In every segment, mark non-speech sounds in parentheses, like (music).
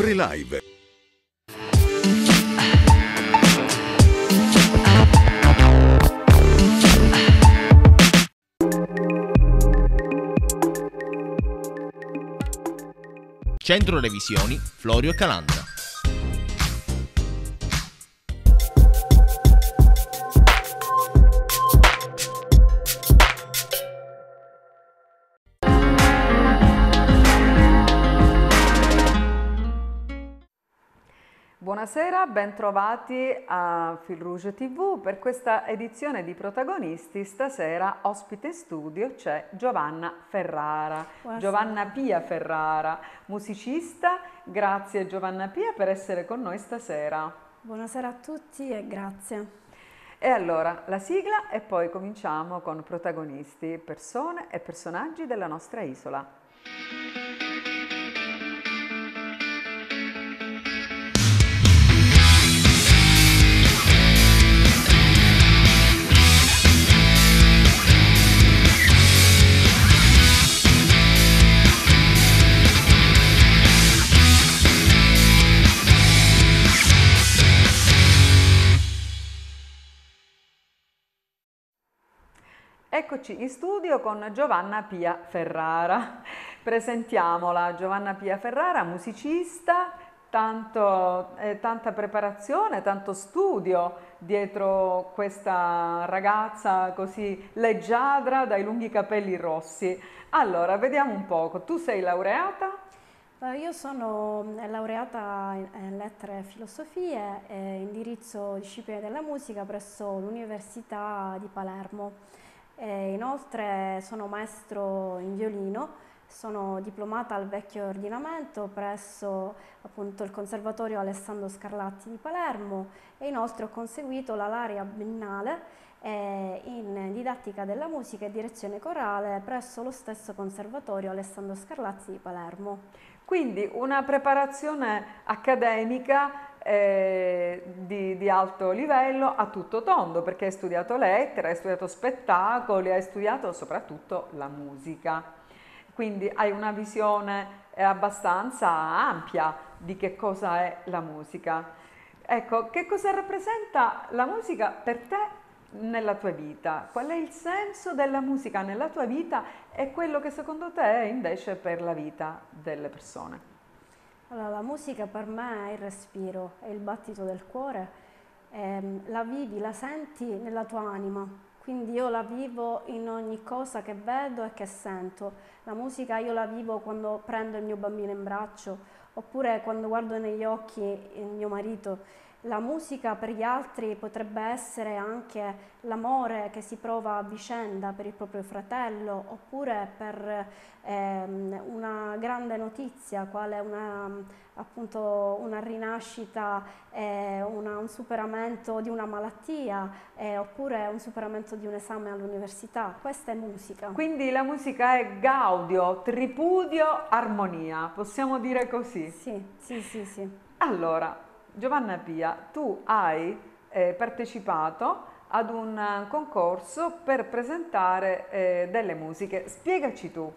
Pre-Live. Centro Revisioni Florio Calandra. Buonasera, bentrovati a Fil Rouge TV. Per questa edizione di Protagonisti stasera ospite in studio c'è Giovanna Ferrara, Buonasera. Giovanna Pia Ferrara, musicista. Grazie Giovanna Pia per essere con noi stasera. Buonasera a tutti e grazie. E allora la sigla e poi cominciamo con protagonisti, persone e personaggi della nostra isola. Eccoci in studio con Giovanna Pia Ferrara. Presentiamola, Giovanna Pia Ferrara, musicista, tanto, eh, tanta preparazione, tanto studio dietro questa ragazza così leggiadra dai lunghi capelli rossi. Allora, vediamo un poco, tu sei laureata? Eh, Io sono eh, laureata in in lettere e filosofie e indirizzo discipline della musica presso l'Università di Palermo. E inoltre sono maestro in violino, sono diplomata al vecchio ordinamento presso appunto il Conservatorio Alessandro Scarlatti di Palermo e inoltre ho conseguito la laurea biennale eh, in didattica della musica e direzione corale presso lo stesso Conservatorio Alessandro Scarlatti di Palermo. Quindi una preparazione accademica eh, di, di alto livello a tutto tondo, perché hai studiato lettere, hai studiato spettacoli, hai studiato soprattutto la musica. Quindi hai una visione eh, abbastanza ampia di che cosa è la musica. Ecco, che cosa rappresenta la musica per te nella tua vita? Qual è il senso della musica nella tua vita e quello che secondo te è invece per la vita delle persone? Allora, la musica per me è il respiro, è il battito del cuore, ehm, la vivi, la senti nella tua anima, quindi io la vivo in ogni cosa che vedo e che sento. La musica io la vivo quando prendo il mio bambino in braccio, oppure quando guardo negli occhi il mio marito. La musica per gli altri potrebbe essere anche l'amore che si prova a vicenda per il proprio fratello, oppure per ehm, una grande notizia, quale una, appunto, una rinascita, eh, una- un superamento di una malattia, eh, oppure un superamento di un esame all'università. Questa è musica. Quindi la musica è gaudio, tripudio, armonia, possiamo dire così. Sì, sì, sì, sì. Allora, Giovanna Pia, tu hai eh, partecipato ad un eh, concorso per presentare eh, delle musiche. Spiegaci tu.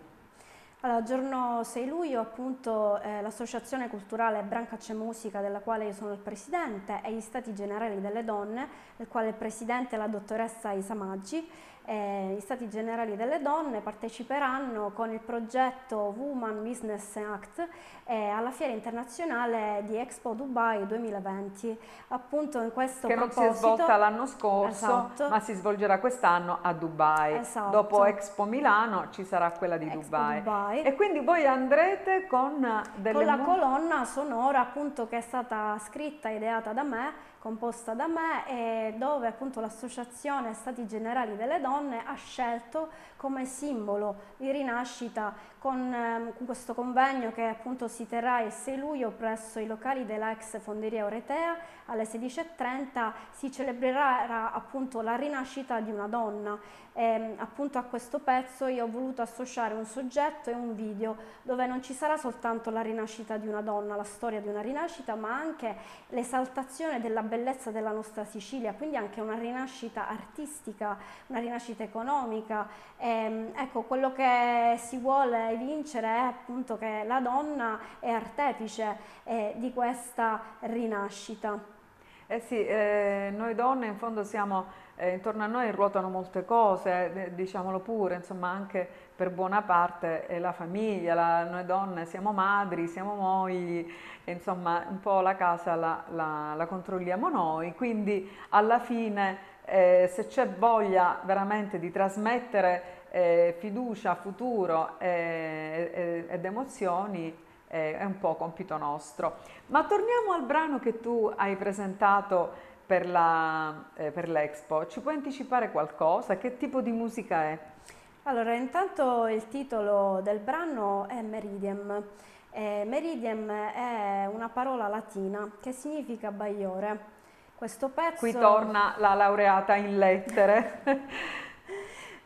Allora, giorno 6 luglio appunto eh, l'associazione culturale Brancacce Musica della quale io sono il presidente e gli stati generali delle donne del quale il presidente è la dottoressa Isa Maggi eh, gli stati generali delle donne parteciperanno con il progetto Woman Business Act eh, alla fiera internazionale di Expo Dubai 2020 appunto in questo Che non si è proposito svolta l'anno scorso, Esatto. ma si svolgerà quest'anno a Dubai. Esatto. Dopo Expo Milano ci sarà quella di Dubai. Dubai. E quindi voi andrete con delle con la colonna sonora appunto che è stata scritta e ideata da me, composta da me e dove appunto l'associazione Stati Generali delle Donne ha scelto come simbolo di rinascita con, ehm, con questo convegno che appunto si terrà il 6 luglio presso i locali della ex Fonderia Oretea alle 16.30 si celebrerà appunto la rinascita di una donna e appunto a questo pezzo io ho voluto associare un soggetto e un video dove non ci sarà soltanto la rinascita di una donna, la storia di una rinascita, ma anche l'esaltazione della bellezza della nostra Sicilia, quindi anche una rinascita artistica, una rinascita economica. E, ecco, quello che si vuole vincere è appunto che la donna è artefice eh, di questa rinascita. Eh sì, eh, noi donne in fondo siamo, eh, intorno a noi ruotano molte cose, eh, diciamolo pure, insomma anche per buona parte la famiglia, la, noi donne siamo madri, siamo mogli, insomma un po' la casa la, la, la controlliamo noi, quindi alla fine eh, se c'è voglia veramente di trasmettere eh, fiducia, futuro eh, ed emozioni, eh, è un po' compito nostro. Ma torniamo al brano che tu hai presentato per, la, eh, per l'Expo. Ci puoi anticipare qualcosa? Che tipo di musica è? Allora, intanto il titolo del brano è Meridiem. Eh, meridiem è una parola latina che significa bagliore. Questo pezzo... Qui torna la laureata in lettere. (laughs)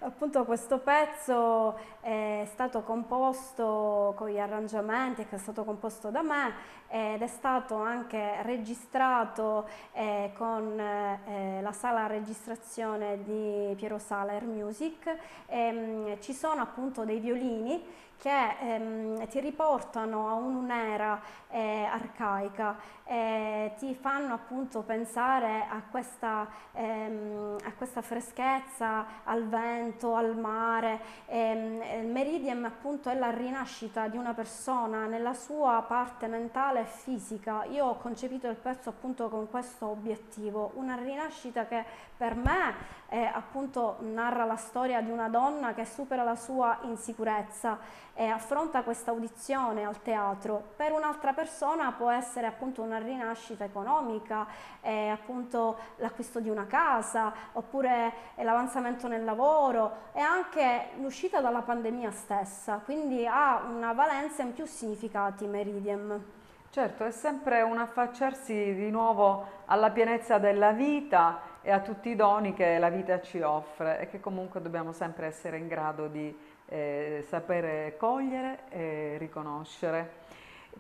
Appunto questo pezzo è stato composto con gli arrangiamenti, che è stato composto da me ed è stato anche registrato eh, con eh, la sala registrazione di Piero Sala Air Music. E, mh, mm, ci sono appunto dei violini che ehm, ti riportano a un'era eh, arcaica, eh, ti fanno appunto pensare a questa, ehm, a questa, freschezza, al vento, al mare. Ehm, il meridiem appunto è la rinascita di una persona nella sua parte mentale e fisica. Io ho concepito il pezzo appunto con questo obiettivo, una rinascita che per me eh, appunto narra la storia di una donna che supera la sua insicurezza e affronta questa audizione al teatro. Per un'altra persona può essere appunto una rinascita economica, eh, appunto l'acquisto di una casa, oppure l'avanzamento nel lavoro e anche l'uscita dalla pandemia stessa, quindi ha una valenza in più significati Meridiem. Certo, è sempre un affacciarsi di nuovo alla pienezza della vita e a tutti i doni che la vita ci offre e che comunque dobbiamo sempre essere in grado di eh, sapere cogliere e riconoscere.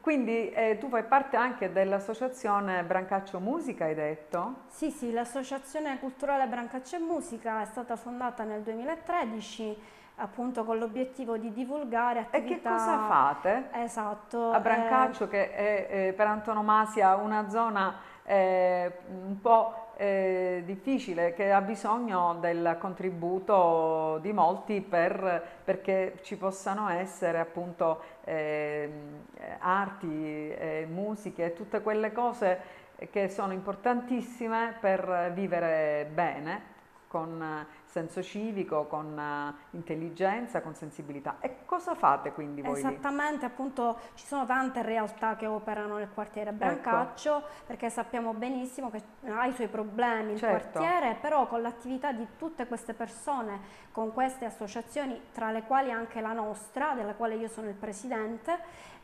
Quindi eh, tu fai parte anche dell'associazione Brancaccio Musica, hai detto? Sì, sì, l'associazione culturale Brancaccio Musica è stata fondata nel 2013 appunto con l'obiettivo di divulgare attività... E che cosa fate? Esatto. A Brancaccio eh... che è eh, per antonomasia una zona eh, un po' eh, difficile che ha bisogno del contributo di molti per, perché ci possano essere appunto eh, arti, eh, musiche, tutte quelle cose che sono importantissime per vivere bene con senso civico, con uh, intelligenza, con sensibilità. E cosa fate quindi voi Esattamente, lì? appunto ci sono tante realtà che operano nel quartiere ecco. Brancaccio, ecco. perché sappiamo benissimo che ha i suoi problemi il certo. quartiere, però con l'attività di tutte queste persone, con queste associazioni, tra le quali anche la nostra, della quale io sono il presidente,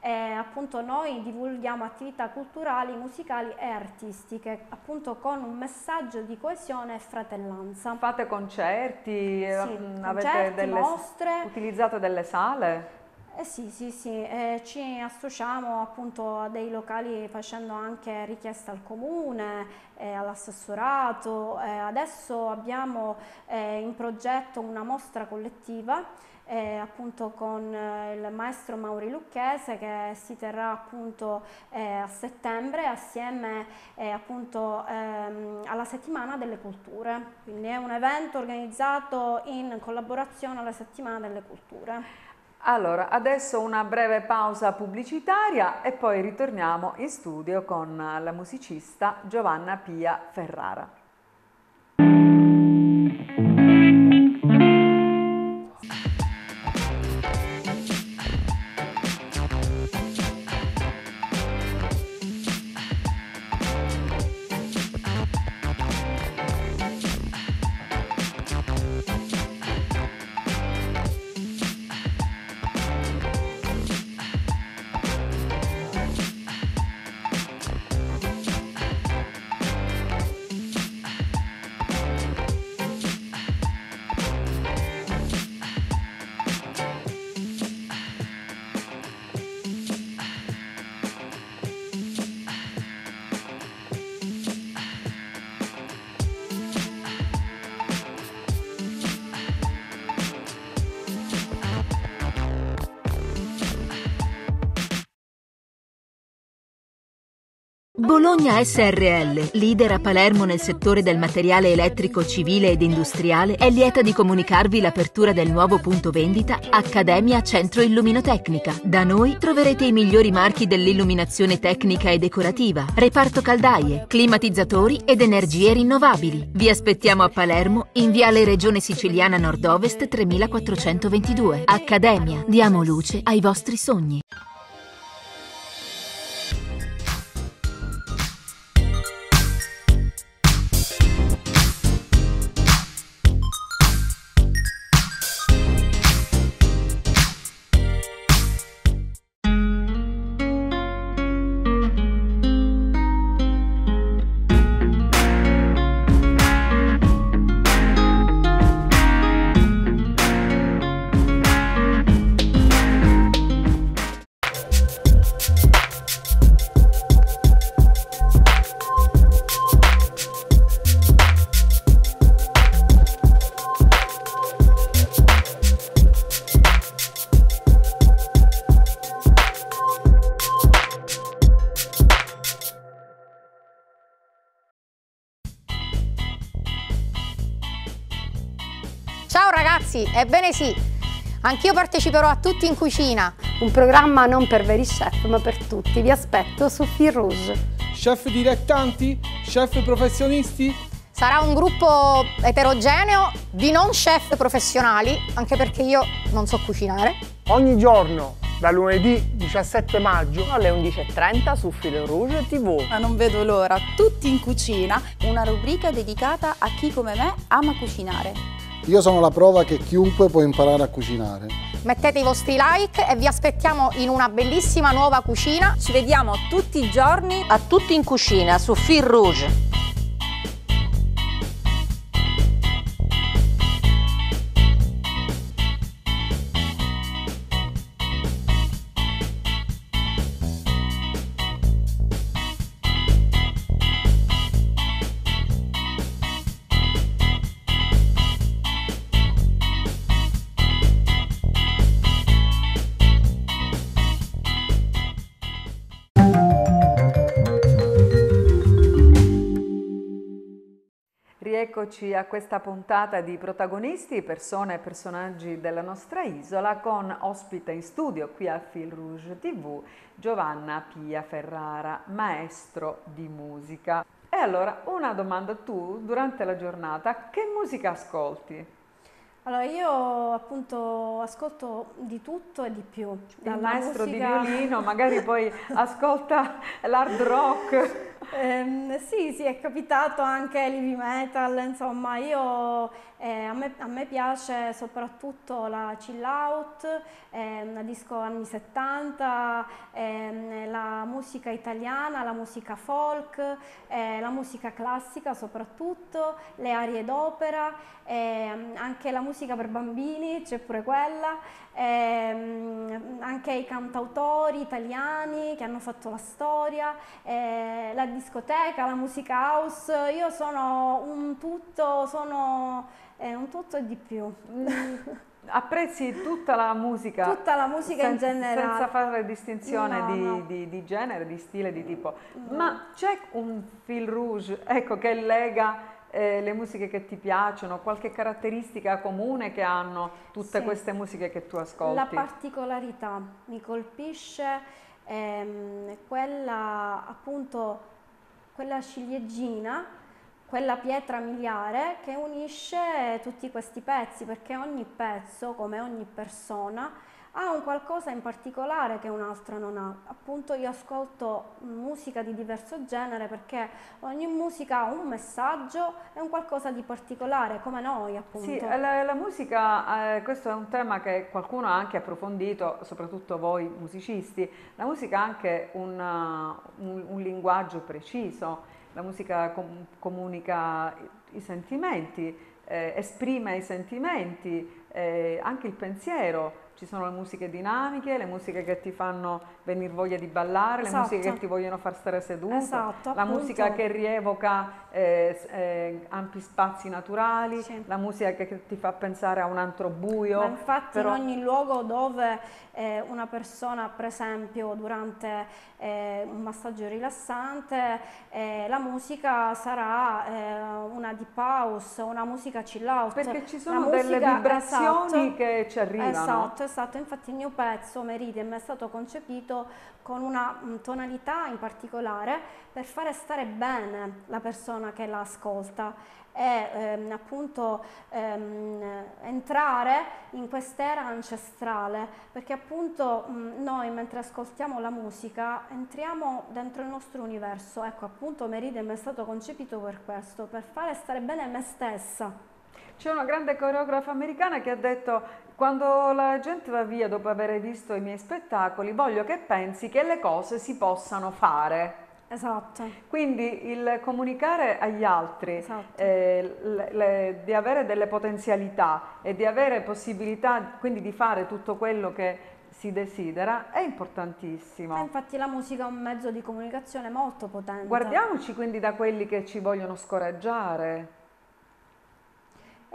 e appunto noi divulghiamo attività culturali, musicali e artistiche, appunto con un messaggio di coesione e fratellanza. Fate concerti? Sì, mm, avete concerti, delle, mostre. Utilizzate delle sale? Eh sì, sì, sì, eh, ci associamo appunto a dei locali facendo anche richiesta al comune, eh, all'assessorato. Eh, adesso abbiamo eh, in progetto una mostra collettiva eh, appunto con il maestro Mauri Lucchese che si terrà appunto a settembre assieme appunto ehm, alla settimana delle culture quindi è un evento organizzato in collaborazione alla settimana delle culture allora, adesso una breve pausa pubblicitaria e poi ritorniamo in studio con la musicista Giovanna Pia Ferrara. Bologna SRL, leader a Palermo nel settore del materiale elettrico civile ed industriale, è lieta di comunicarvi l'apertura del nuovo punto vendita Accademia Centro Illuminotecnica. Da noi troverete i migliori marchi dell'illuminazione tecnica e decorativa, reparto caldaie, climatizzatori ed energie rinnovabili. Vi aspettiamo a Palermo in Viale Regione Siciliana Nord-Ovest 3422. Accademia, diamo luce ai vostri sogni. Ebbene sì, anch'io parteciperò a Tutti in Cucina. Un programma non per veri chef, ma per tutti. Vi aspetto su Fil Rouge. Chef dilettanti? Chef professionisti? Sarà un gruppo eterogeneo di non chef professionali, anche perché io non so cucinare. Ogni giorno, da lunedì 17 maggio alle 11.30 su Fil Rouge TV. Ma non vedo l'ora, Tutti in Cucina, una rubrica dedicata a chi come me ama cucinare. Io sono la prova che chiunque può imparare a cucinare. Mettete i vostri like e vi aspettiamo in una bellissima nuova cucina. Ci vediamo tutti i giorni a Tutti in Cucina su Fil Rouge. Rieccoci a questa puntata di protagonisti, persone e personaggi della nostra isola con ospite in studio qui a Fil Rouge TV Giovanna Pia Ferrara, maestro di musica. E allora una domanda, tu durante la giornata che musica ascolti? Allora io appunto ascolto di tutto e di più. Il maestro musica... di violino magari poi (laughs) ascolta l'hard rock. Eh, sì, sì, è capitato anche l'heavy metal, insomma, io, eh, a, me, a, me, piace soprattutto la chill out, eh, disco anni 70, ehm, la musica italiana, la musica folk, eh, la musica classica soprattutto, le arie d'opera, ehm, anche la musica per bambini, c'è pure quella, ehm, anche i cantautori italiani che hanno fatto la storia, eh, la discoteca, la musica house, io sono un tutto, sono eh, un tutto e di più. Mm. Apprezzi tutta la musica? Tutta la musica sen- in generale. Senza fare distinzione no, di, no. Di, di, genere, di stile, di tipo. No. Ma c'è un fil rouge, ecco, che lega eh, le musiche che ti piacciono, qualche caratteristica comune che hanno tutte Sì. queste musiche che tu ascolti? La particolarità mi colpisce ehm, quella appunto quella ciliegina, quella pietra miliare che unisce tutti questi pezzi, perché ogni pezzo, come ogni persona, ha un qualcosa in particolare che un'altra non ha. Appunto io ascolto musica di diverso genere perché ogni musica ha un messaggio e un qualcosa di particolare, come noi appunto. Sì, la, la musica, eh, questo è un tema che qualcuno ha anche approfondito, soprattutto voi musicisti. La musica ha anche un, uh, un, un linguaggio preciso, la musica com- comunica i sentimenti, eh, esprime i sentimenti, eh, anche il pensiero. Ci sono le musiche dinamiche, le musiche che ti fanno venire voglia di ballare, Esatto. le musiche che ti vogliono far stare seduto, Esatto, la musica che rievoca eh, eh, ampi spazi naturali, Sì. la musica che, ti fa pensare a un antro buio. Ma infatti però- in ogni luogo dove eh, una persona, per esempio durante eh, un massaggio rilassante, eh, la musica sarà eh, una deep house, una musica chill out. Perché ci sono delle vibrazioni esatto, che ci arrivano. Esatto, esatto. Infatti il mio pezzo Meridiem è stato concepito con una mm, tonalità in particolare per fare stare bene la persona che la ascolta e ehm, appunto ehm, entrare in quest'era ancestrale perché appunto mh, noi mentre ascoltiamo la musica entriamo dentro il nostro universo ecco appunto Meridiem è stato concepito per questo per fare stare bene me stessa C'è una grande coreografa americana che ha detto quando la gente va via dopo aver visto i miei spettacoli voglio che pensi che le cose si possano fare. esatto Quindi il comunicare agli altri Esatto. eh, le- le- di avere delle potenzialità e di avere possibilità quindi di fare tutto quello che si desidera è importantissimo. E infatti la musica è un mezzo di comunicazione molto potente. Guardiamoci quindi da quelli che ci vogliono scoraggiare,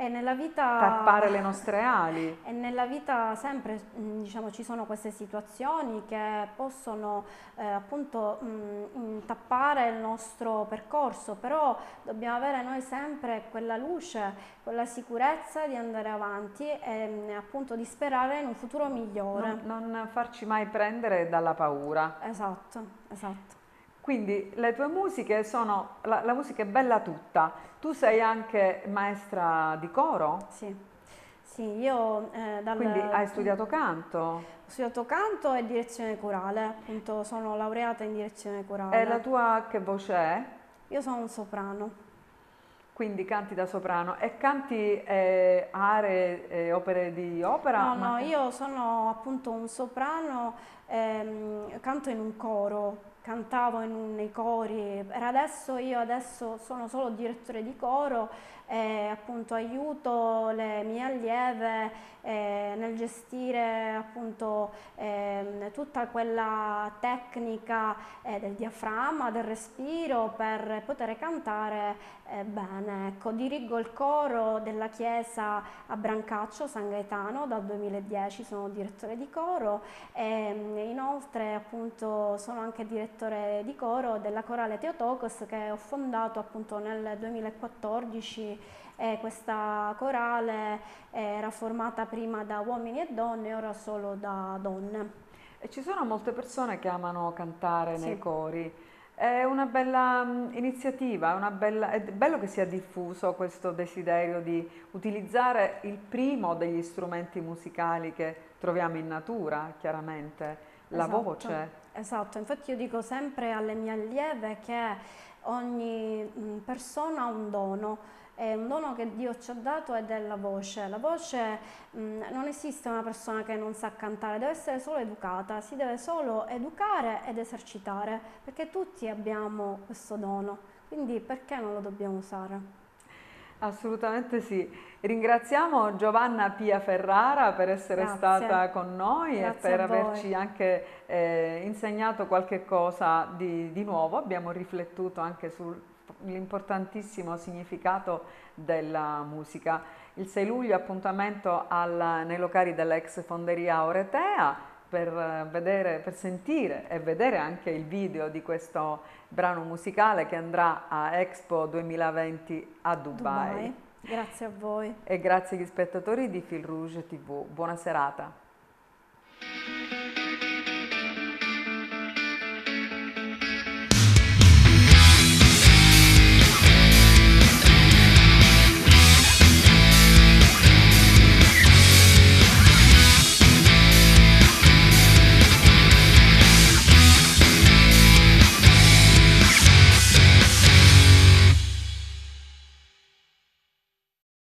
E nella vita... tappare le nostre ali. (laughs) E nella vita sempre mh, diciamo, ci sono queste situazioni che possono eh, appunto mh, intappare il nostro percorso, però dobbiamo avere noi sempre quella luce, quella sicurezza di andare avanti e mh, appunto di sperare in un futuro migliore. Non, non farci mai prendere dalla paura. Esatto, esatto. Quindi le tue musiche sono, la, la musica è bella tutta. Tu sei anche maestra di coro? Sì, sì io eh, dal... Quindi hai studiato canto? Ho studiato canto e direzione corale, appunto sono laureata in direzione corale. E la tua che voce è? Io sono un soprano. Quindi canti da soprano e canti eh, aree, eh, opere di opera? No, no, io sono appunto un soprano, ehm, canto in un coro, cantavo in nei cori, per adesso io adesso sono solo direttore di coro e appunto aiuto le mie allieve eh, nel gestire appunto ehm, tutta quella tecnica eh, del diaframma, del respiro per poter cantare eh, bene. Ecco, dirigo il coro della chiesa a Brancaccio, San Gaetano, dal 2010 sono direttore di coro e mm, inoltre appunto sono anche direttore di coro della corale Teotokos che ho fondato appunto nel 2014 e questa corale era formata prima da uomini e donne e ora solo da donne. E ci sono molte persone che amano cantare Sì. nei cori. È una bella mm, iniziativa, è, una bella- è bello che sia diffuso questo desiderio di utilizzare il primo degli strumenti musicali che troviamo in natura, chiaramente, la Esatto, voce. Esatto, infatti io dico sempre alle mie allieve che ogni mm, persona ha un dono e un dono che Dio ci ha dato è della voce. La voce mm, non esiste una persona che non sa cantare, deve essere solo educata, si deve solo educare ed esercitare, perché tutti abbiamo questo dono, quindi perché non lo dobbiamo usare? Assolutamente sì. Ringraziamo Giovanna Pia Ferrara per essere Grazie. stata con noi Grazie e per averci anche eh, insegnato qualche cosa di, di nuovo. Abbiamo riflettuto anche sull'importantissimo significato della musica. Il 6 luglio appuntamento al- nei locali dell'ex fonderia Oretea per, eh, vedere, per sentire e vedere anche il video di questo brano musicale che andrà a Expo 2020 a Dubai. Dubai. Grazie a voi. E grazie agli spettatori di Fil Rouge TV. Buona serata.